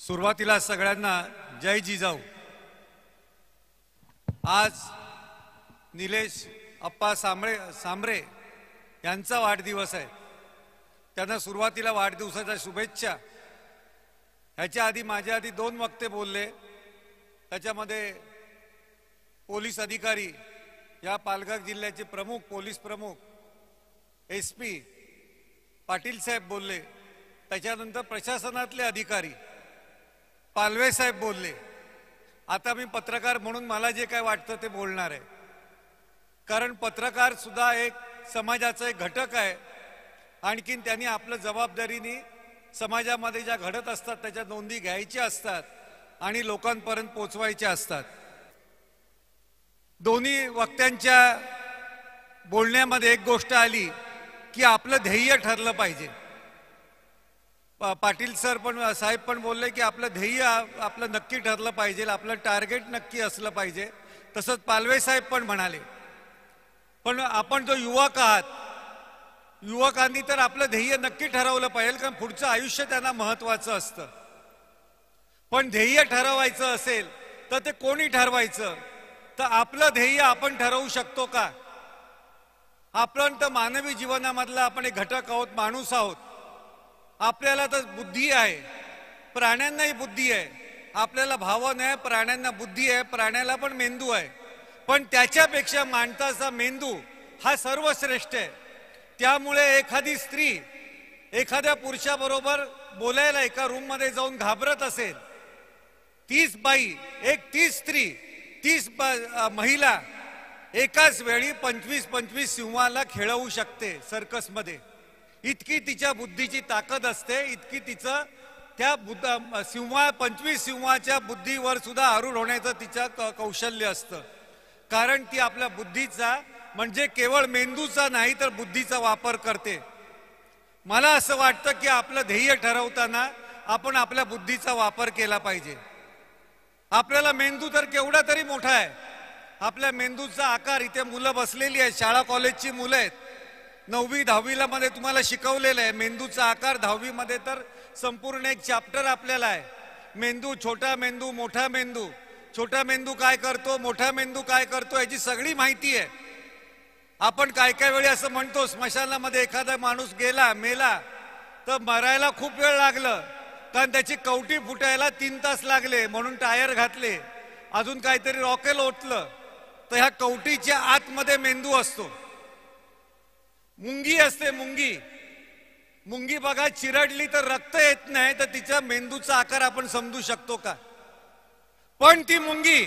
सुरुवातीला सगळ्यांना जय जिजाऊ. आज निलेश अप्पा सांबळे सांबरे यांचा वाढदिवस आहे. त्यांना सुरुवातीला वाढदिवसाच्या शुभेच्छा. ह्याच्या आधी माझ्या आधी दोन वक्ते बोलले. त्याच्यामध्ये पोलीस अधिकारी या पालघर जिल्ह्याचे प्रमुख पोलीस प्रमुख एस पी पाटील साहेब बोलले. त्याच्यानंतर प्रशासनातले अधिकारी पालवे साहेब बोलले आता मी पत्रकार म्हणून मला जे काय वाटतं ते बोलणार आहे. कारण पत्रकार सुद्धा एक समाजाचा एक घटक आहे. आणखीन त्यांनी आपलं जबाबदारीने समाजामध्ये ज्या घडत असतात त्याच्या नोंदी घ्यायच्या असतात आणि लोकांपर्यंत पोचवायच्या असतात. दोन्ही वक्त्यांच्या बोलण्यामध्ये एक गोष्ट आली की आपलं ध्येय ठरलं पाहिजे. पाटील सर पण साहेब पण बोलले की आपलं ध्येय आपलं नक्की ठरलं पाहिजे आपलं टार्गेट नक्की असलं पाहिजे. तसंच पालवे साहेब पण म्हणाले पण आपण जो युवक आहात युवकांनी तर आपलं ध्येय नक्की ठरवलं पाहिजे कारण पुढचं आयुष्य त्यांना महत्वाचं असतं. पण ध्येय ठरवायचं असेल तर ते कोणी ठरवायचं? तर आपलं ध्येय आपण ठरवू शकतो का? आपण तर मानवी जीवनामधला आपण एक घटक आहोत माणूस आहोत. आपल्याला तर बुद्धी आहे. प्राण्यांनाही बुद्धी आहे. आपल्याला भावना आहे प्राण्यांना बुद्धी आहे प्राण्याला पण मेंदू आहे. पण त्याच्यापेक्षा माणसाचा मेंदू हा सर्वश्रेष्ठ आहे. त्यामुळे एखादी स्त्री एखाद्या पुरुषाबरोबर बोलायला एका रूममध्ये जाऊन घाबरत असेल तीस बाई एक तीस स्त्री तीस महिला एकाच वेळी पंचवीस पंचवीस सिंहाला खेळवू शकते सर्कसमध्ये इतकी तिच्या बुद्धीची ताकद असते इतकी तिचं त्या बुद्ध सिंहा पंचवीस सिंहाच्या बुद्धीवर सुद्धा आरूढ होण्याचं तिचं क- कौशल्य असतं. कारण ती आपल्या बुद्धीचा म्हणजे केवळ मेंदूचा नाही तर बुद्धीचा वापर करते. मला असं वाटतं की आपलं ध्येय ठरवताना आपण आपल्या बुद्धीचा वापर केला पाहिजे. आपल्याला मेंदू तर केवढा तरी मोठा आहे. आपल्या मेंदूचा आकार इथे मुलं बसलेली आहेत शाळा कॉलेजची मुलं आहेत. नववी दहावीला मध्ये तुम्हाला शिकवलेलं आहे. मेंदूचा आकार दहावीमध्ये तर संपूर्ण एक चॅप्टर आपल्याला आहे. मेंदू छोटा मेंदू मोठा मेंदू. छोटा मेंदू काय करतो मोठा मेंदू काय करतो याची सगळी माहिती आहे. आपण काय काय वेळी असं म्हणतो स्मशानामध्ये एखादा माणूस गेला मेला तर मरायला खूप वेळ लागलं. कारण त्याची कवटी फुटायला तीन तास लागले म्हणून टायर घातले. अजून काहीतरी रॉकेल ओतलं. तर ह्या कवटीच्या आतमध्ये मेंदू असतो. मुंगी असते मुंगी. मुंगी बघा चिरडली तर रक्त येत नाही तर तिच्या मेंदूचा आकार आपण समजू शकतो का? पण ती मुंगी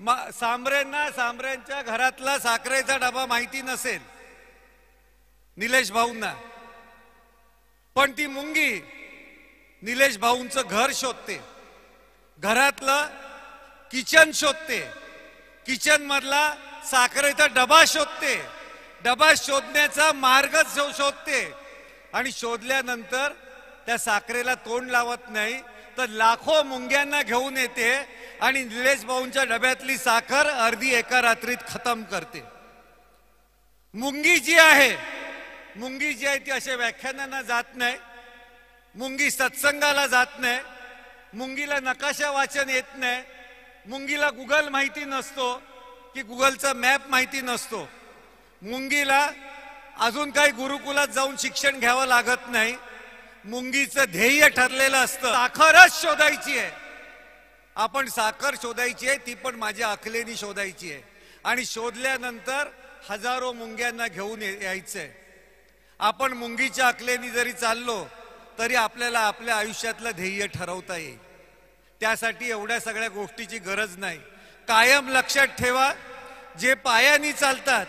सांबरेंना सांबऱ्यांना सांबऱ्यांच्या घरातला साखरेचा डबा माहिती नसेल निलेश भाऊंना. पण ती मुंगी निलेश भाऊंचं घर शोधते. घरातलं किचन शोधते. किचन मधला साखरेचा डबा शोधते. डबा शोधण्याचा मार्ग शोधते आणि शोधल्यानंतर त्या साखरेला तोंड लावत नाही तर लाखो मुंग्यांना घेऊन येते आणि निलेश भाऊंच्या डब्यातली साखर अर्धी एका रात्रीत खतम करते. मुंगी जी आहे मुंगी जी आहे ती अशा व्याख्यानांना जात नाही मुंगी सत्संगाला जात नाही मुंगीला नकाशा वाचन येत नाही मुंगीला गुगल माहिती नसतो की गुगलचा मॅप माहिती नसतो. मुंगीला अजून काही गुरुकुलात जाऊन शिक्षण घ्यावं लागत नाही. मुंगीचं ध्येय ठरलेलं असतं. साखरच शोधायची आहे. आपण साखर शोधायची आहे ती पण माझ्या अखलेनी शोधायची आहे. आणि शोधल्यानंतर हजारो मुंग्यांना घेऊन यायचंय. आपण मुंगीच्या अकलेनी जरी चाललो तरी आपल्याला आपल्या आयुष्यातलं ध्येय ठरवता येईल. त्यासाठी एवढ्या सगळ्या गोष्टीची गरज नाही. कायम लक्षात ठेवा जे पायानी चालतात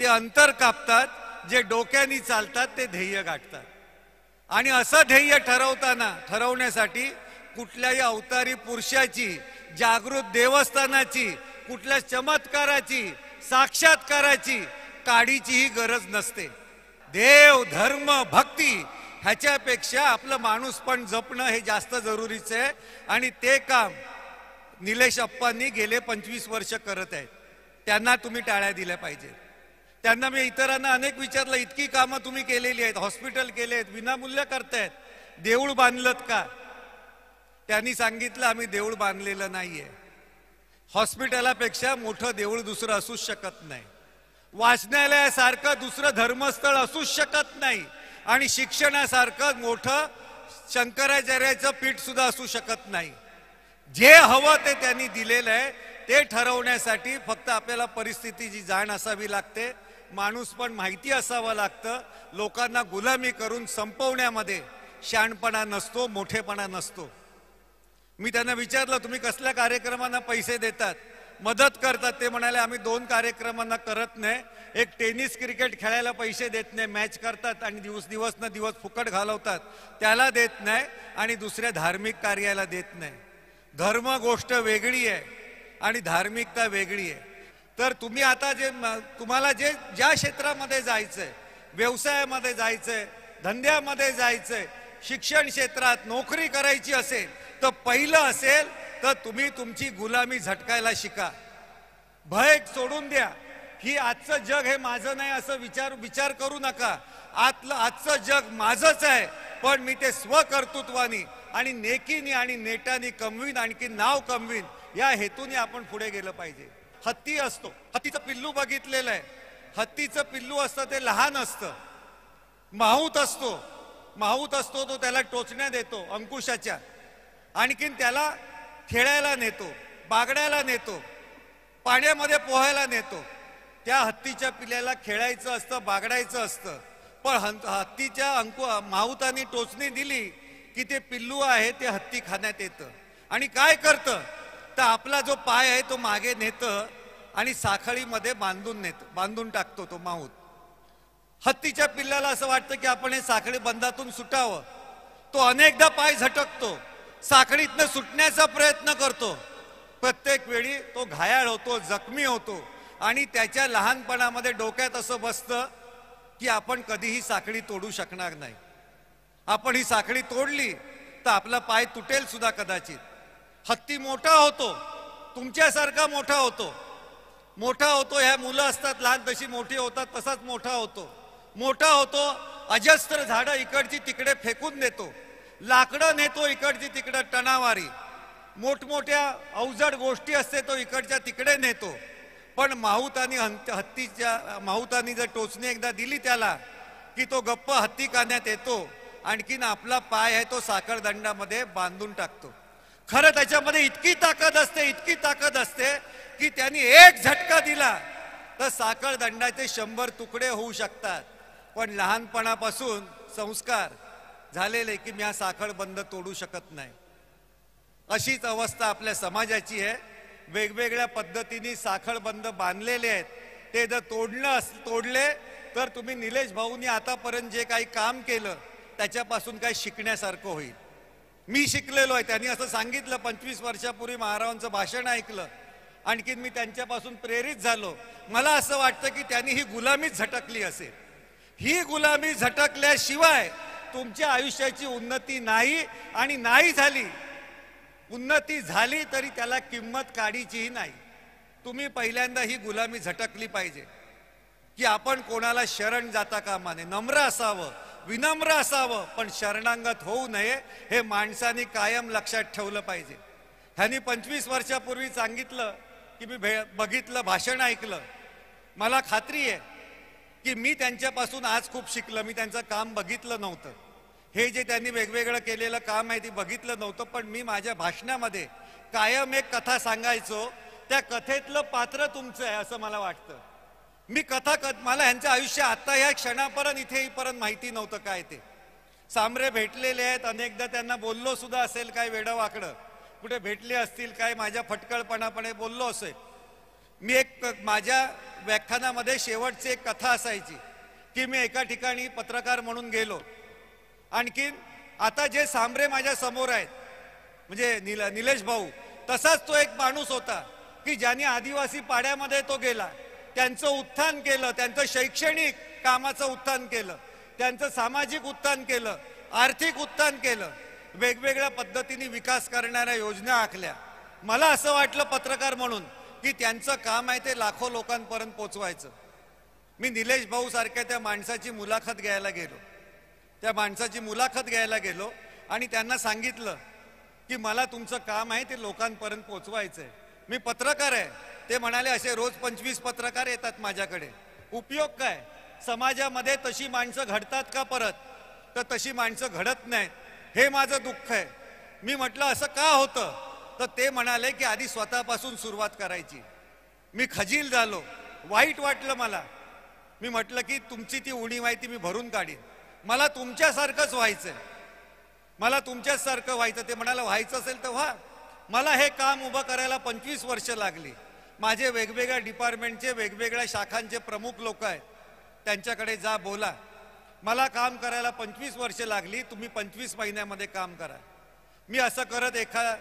ते अंतर कापतात जे डोक्यानी चालतात ते ध्येय गाठतात. आणि असं ध्येय ठरवताना ठरवण्यासाठी कुठल्याही अवतारी पुरुषाची जागृत देवस्थानाची कुठल्या चमत्काराची साक्षात्काराची काडीचीही गरज नसते. देव धर्म भक्ती ह्याच्यापेक्षा आपलं माणूस पण जपणं हे जास्त जरुरीचं आहे. आणि ते काम निलेश अप्पांनी गेले पंचवीस वर्ष करत आहेत. त्यांना तुम्ही टाळ्या दिल्या पाहिजे त्यांना मी इतरांना अनेक विचारलं इतकी कामं तुम्ही केलेली आहेत हॉस्पिटल केले आहेत विनामूल्य करतायत. देऊळ बांधलत का? त्यांनी सांगितलं आम्ही देऊळ बांधलेलं नाहीये. हॉस्पिटलापेक्षा मोठं देऊळ दुसरं असूच शकत नाही. वाचनालयासारखं दुसरं धर्मस्थळ असूच शकत नाही. आणि शिक्षणासारखं मोठं शंकराचार्याचं पीठ सुद्धा असू शकत नाही. जे हवं ते त्यांनी दिलेलं आहे ते ठरवण्यासाठी फक्त आपल्याला परिस्थितीची जाण असावी लागते. माणूस पण माहिती असावं लागतं. लोकांना गुलामी करून संपवण्यामध्ये शहाणपणा नसतो मोठेपणा नसतो. मी त्यांना विचारलं तुम्ही कसल्या कार्यक्रमांना पैसे देतात? मदत करतात? ते म्हणाले आम्ही दोन कार्यक्रमांना करत नाही. एक टेनिस क्रिकेट खेळायला पैसे देत नाही. मॅच करतात आणि दिवस दिवस न दिवस फुकट घालवतात. त्याला देत नाही आणि दुसऱ्या धार्मिक कार्याला देत नाही. धर्म गोष्ट वेगळी आहे आणि धार्मिकता वेगळी आहे. तर तुम्ही आता जे तुम्हाला जे ज्या क्षेत्रामध्ये जायचंय व्यवसायामध्ये जायचंय धंद्यामध्ये जायचंय शिक्षण क्षेत्रात नोकरी करायची असेल तर पहिलं असेल तर तुम्ही तुमची गुलामी झटकायला शिका. भय सोडून द्या. ही आजचं जग हे माझं नाही असं विचार विचार करू नका. आतलं आजचं जग माझंच आहे पण मी ते स्वकर्तृत्वानी आणि नेकीनी आणि नेटानी कमवीन आणखी नाव कमवीन या हेतूने आपण पुढे गेलं पाहिजे. हत्ती असतो. हत्तीचं पिल्लू बघितलेलं आहे. हत्तीचं पिल्लू असतं ते लहान असतं. माहूत असतो. माहूत असतो तो त्याला टोचण्या देतो अंकुशाच्या. आणखीन त्याला खेळायला नेतो बागड्याला नेतो पाण्यामध्ये पोहायला नेतो. त्या हत्तीच्या पिल्याला खेळायचं असतं बागडायचं असतं. पण हं- हत्तीच्या अंकु माहुतानी टोचणी दिली की ते पिल्लू आहे ते हत्ती खाण्यात येतं. आणि काय करतं? तर आपला जो पाय आहे तो मागे नेतं आणि साखळीमध्ये बांधून नेत बांधून टाकतो तो माऊत. हत्तीच्या पिल्लाला असं वाटतं की आपण हे साखळी बंधातून सुटावं. तो अनेकदा पाय झटकतो साखळीतनं सुटण्याचा प्रयत्न करतो. प्रत्येक वेळी तो घायाळ होतो जखमी होतो आणि त्याच्या लहानपणामध्ये डोक्यात असं बसतं की आपण कधीही साखळी तोडू शकणार नाही. आपण ही साखळी तोडली तर आपला पाय तुटेल सुद्धा कदाचित. हत्ती मोठा होतो तुमच्यासारखा मोठा होतो. मोठा होतो ह्या मुलं असतात लहान तशी मोठी होतात तसाच मोठा होतो. मोठा होतो अजस्त्र झाडं इकडची तिकडे फेकून देतो. लाकडं नेतो इकडची तिकडं टणावारी. मोठमोठ्या अवजड गोष्टी असते तो इकडच्या तिकडे नेतो. पण माहुतानी आणि हत्तीच्या माहुतानी जर टोचणी एकदा दिली त्याला की तो गप्प हत्ती कान्यात येतो आणखीन आपला पाय आहे तो साखरदंडामध्ये बांधून टाकतो. खरं त्याच्यामध्ये इतकी ताकद असते इतकी ताकद असते की त्यांनी एक झटका दिला तर साखर दंडाचे शंभर तुकडे होऊ शकतात. पण लहानपणापासून संस्कार झालेले की मी हा साखर बंद तोडू शकत नाही. अशीच अवस्था आपल्या समाजाची आहे. वेगवेगळ्या पद्धतीने साखर बंद बांधलेले आहेत. ते जर तोडणं अस तोडले तर तुम्ही निलेश भाऊनी आतापर्यंत जे काही काम केलं त्याच्यापासून काही शिकण्यासारखं होईल. मी शिकलेलो आहे. त्यांनी असं सांगितलं पंचवीस वर्षापूर्वी महाराजांचं भाषण ऐकलं. आणखीन मी त्यांच्यापासून प्रेरित झालो. मला असं वाटतं की त्यांनी ही गुलामीच झटकली असेल. ही गुलामी झटकल्याशिवाय तुमच्या आयुष्याची उन्नती नाही आणि नाही झाली. उन्नती झाली तरी त्याला किंमत काढीचीही नाही. तुम्ही पहिल्यांदा ही गुलामी झटकली पाहिजे. की आपण कोणाला शरण जाता कामाने नम्र असावं. विनम्र असावं पण शरणांगत होऊ नये हे माणसाने कायम लक्षात ठेवलं पाहिजे. ह्यांनी पंचवीस वर्षापूर्वी सांगितलं की मी भे बघितलं भाषण ऐकलं. मला खात्री आहे की मी त्यांच्यापासून आज खूप शिकलं. मी त्यांचं काम बघितलं नव्हतं. हे जे त्यांनी वेगवेगळं केलेलं काम आहे ते बघितलं नव्हतं पण मी माझ्या भाषणामध्ये कायम एक कथा सांगायचो. त्या कथेतलं पात्र तुमचं आहे असं मला वाटतं. मी कथा क मला ह्यांचं आयुष्य आता ह्या क्षणापर्यंत इथे येईपर्यंत माहिती नव्हतं काय ते. सामरे भेटलेले आहेत अनेकदा त्यांना बोललो सुद्धा असेल काय वेडं वाकडं. कुठे भेटले असतील काय माझ्या फटकळपणापणे बोललो असेल. मी एक माझ्या व्याख्यानामध्ये शेवटची एक कथा असायची की मी एका ठिकाणी पत्रकार म्हणून गेलो. आणखीन आता जे सांबरे माझ्यासमोर आहेत म्हणजे निल निलेश भाऊ तसाच तो एक माणूस होता की ज्याने आदिवासी पाड्यामध्ये तो गेला. त्यांचं उत्थान केलं त्यांचं शैक्षणिक कामाचं उत्थान केलं त्यांचं सामाजिक उत्थान केलं आर्थिक उत्थान केलं वेगवेगळ्या पद्धतीने विकास करणाऱ्या योजना आखल्या. मला असं वाटलं पत्रकार म्हणून की त्यांचं काम आहे ते लाखो लोकांपर्यंत पोचवायचं. मी निलेश भाऊ सारख्या त्या माणसाची मुलाखत घ्यायला गेलो. त्या माणसाची मुलाखत घ्यायला गेलो आणि त्यांना सांगितलं की मला तुमचं काम आहे ते लोकांपर्यंत पोचवायचं आहे मी पत्रकार आहे. ते म्हणाले असे रोज पंचवीस पत्रकार येतात माझ्याकडे. उपयोग काय? समाजामध्ये तशी माणसं घडतात का परत? तर तशी माणसं घडत नाहीत. हे माझं दुःख आहे. मी म्हटलं असं का होतं? तर ते म्हणाले की आधी स्वतःपासून सुरुवात करायची. मी खजील झालो. वाईट वाटलं मला. मी म्हटलं की तुमची ती उणीव आहे ती मी भरून काढीन. मला तुमच्यासारखंच व्हायचंय. मला तुमच्यासारखं व्हायचं. ते म्हणाला व्हायचं असेल तर व्हा. मला हे काम उभं करायला पंचवीस वर्ष लागली. माझे वेगवेगळ्या डिपार्टमेंटचे वेगवेगळ्या शाखांचे प्रमुख लोक आहेत. त्यांच्याकडे जा बोला. मला काम करायला पंचवीस वर्षे लागली तुम्ही पंचवीस महिन्यामध्ये काम करा. मी असं करत एखा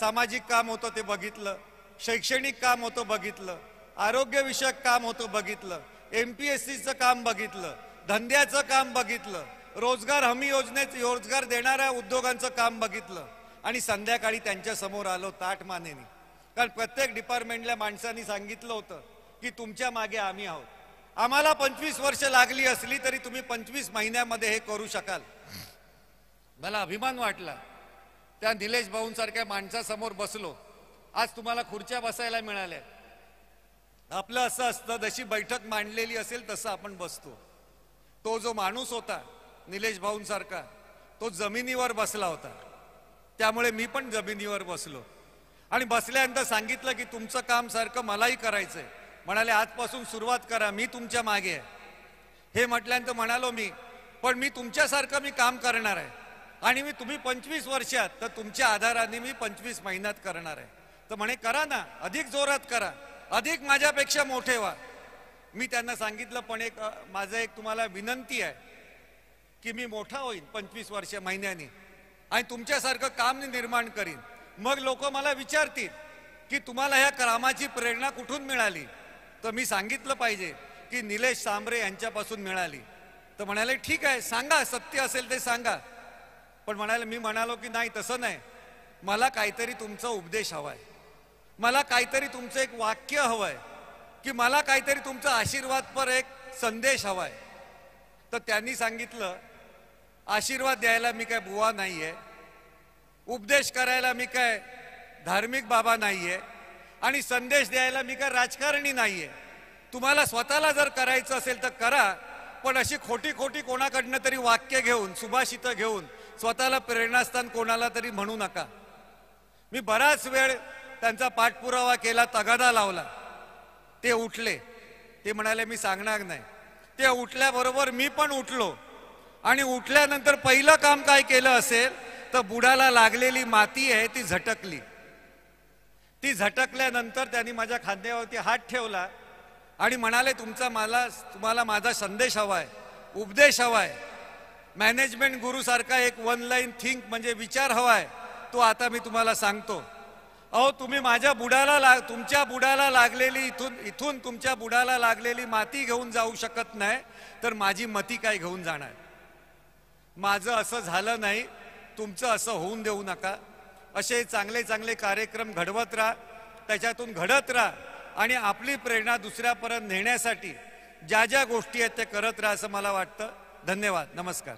सामाजिक काम होतं ते बघितलं शैक्षणिक काम होतं बघितलं आरोग्यविषयक काम होतं बघितलं एम पी एस सीचं काम बघितलं धंद्याचं काम बघितलं रोजगार हमी योजनेत रोजगार देणाऱ्या उद्योगांचं काम बघितलं आणि संध्याकाळी त्यांच्यासमोर आलो ताट मानेने. कारण प्रत्येक डिपार्टमेंटल्या माणसांनी सांगितलं होतं की तुमच्या मागे आम्ही आहोत. आम्हाला पंचवीस वर्ष लागली असली तरी तुम्ही पंचवीस महिन्यामध्ये हे करू शकाल. मला अभिमान वाटला. त्या निलेश भाऊंसारख्या माणसासमोर बसलो. आज तुम्हाला खुर्च्या बसायला मिळाल्या. आपलं असं असतं जशी बैठक मांडलेली असेल तसं आपण बसतो. तो जो माणूस होता निलेश भाऊंसारखा तो जमिनीवर बसला होता. त्यामुळे मी पण जमिनीवर बसलो. आणि बसल्यानंतर सांगितलं की तुमचं काम सारखं मलाही करायचंय. म्हणाले आजपासून सुरुवात करा मी तुमच्या मागे आहे. हे म्हटल्यानंतर म्हणालो मी पण मी तुमच्यासारखं मी काम करणार आहे. आणि मी तुम्ही पंचवीस वर्षात तर तुमच्या आधाराने मी पंचवीस महिन्यात करणार आहे. तर म्हणे करा ना अधिक जोरात करा. अधिक माझ्यापेक्षा मोठे व्हा. मी त्यांना सांगितलं पण एक माझं एक तुम्हाला विनंती आहे की मी मोठा होईन पंचवीस वर्ष महिन्यानी. आणि तुमच्यासारखं काम निर्माण करीन. मग लोक मला विचारतील की तुम्हाला ह्या कामाची प्रेरणा कुठून मिळाली? तर मी सांगितलं पाहिजे की निलेश सांबरे यांच्यापासून मिळाली. तर म्हणाले ठीक आहे सांगा सत्य असेल ते सांगा. पण म्हणाले मी म्हणालो की नाही तसं नाही. मला काहीतरी तुमचा उपदेश हवाय. मला काहीतरी तुमचं एक वाक्य हवंय की मला काहीतरी तुमचा आशीर्वाद पर एक संदेश हवाय. तर त्यांनी सांगितलं आशीर्वाद द्यायला मी काय बुवा नाहीये. उपदेश करायला मी काय धार्मिक बाबा नाहीये आणि संदेश द्यायला मी काय राजकारणी नाहीये. तुम्हाला स्वतःला जर करायचं असेल तर करा पण अशी खोटी खोटी कोणाकडनं तरी वाक्य घेऊन सुभाषित घेऊन स्वतःला प्रेरणास्थान कोणाला तरी म्हणू नका. मी बराच वेळ त्यांचा पाठपुरावा केला तगादा लावला. ते उठले. ते म्हणाले मी सांगणार नाही. ते उठल्याबरोबर मी पण उठलो. आणि उठल्यानंतर पहिलं काम काय केलं असेल तर बुडाला लागलेली माती आहे ती झटकली. ती झटकल्यानंतर त्यांनी माझ्या खांद्यावरती हात ठेवला आणि म्हणाले तुमचा मला तुम्हाला माझा संदेश हवा आहे उपदेश हवा आहे. मॅनेजमेंट गुरुसारखा एक वन लाईन थिंक म्हणजे विचार हवा आहे तो आता मी तुम्हाला सांगतो. अहो तुम्ही माझ्या बुडाला लाग तुमच्या बुडाला लागलेली इथून इथून तुमच्या बुडाला लागलेली माती घेऊन जाऊ शकत नाही तर माझी मती काय घेऊन जाणार? माझं असं झालं नाही तुमचं असं होऊन देऊ नका. असे चांगले चांगले कार्यक्रम घडवत राहा त्याच्यातून घडत राहा आणि आपली प्रेरणा दुसऱ्यापर्यंत नेण्यासाठी ज्या ज्या गोष्टी आहेत त्या करत राहा असं मला वाटतं. धन्यवाद. नमस्कार.